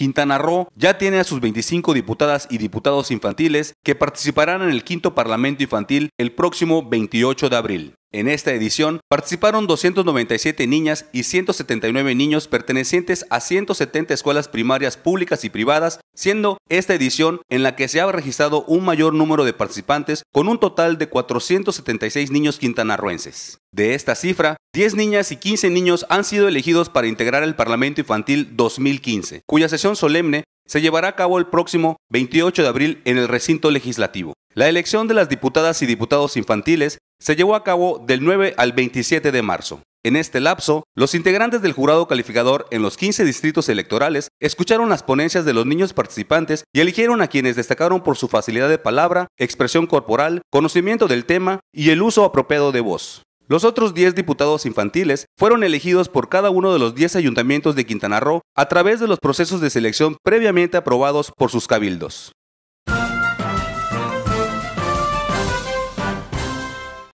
Quintana Roo ya tiene a sus 25 diputadas y diputados infantiles que participarán en el quinto Parlamento Infantil el próximo 28 de abril. En esta edición participaron 297 niñas y 179 niños pertenecientes a 170 escuelas primarias públicas y privadas, siendo esta edición en la que se ha registrado un mayor número de participantes con un total de 476 niños quintanarroenses. De esta cifra, 10 niñas y 15 niños han sido elegidos para integrar el Parlamento Infantil 2015, cuya sesión solemne se llevará a cabo el próximo 28 de abril en el recinto legislativo. La elección de las diputadas y diputados infantiles se llevó a cabo del 9 al 27 de marzo. En este lapso, los integrantes del jurado calificador en los 15 distritos electorales escucharon las ponencias de los niños participantes y eligieron a quienes destacaron por su facilidad de palabra, expresión corporal, conocimiento del tema y el uso apropiado de voz. Los otros 10 diputados infantiles fueron elegidos por cada uno de los 10 ayuntamientos de Quintana Roo a través de los procesos de selección previamente aprobados por sus cabildos.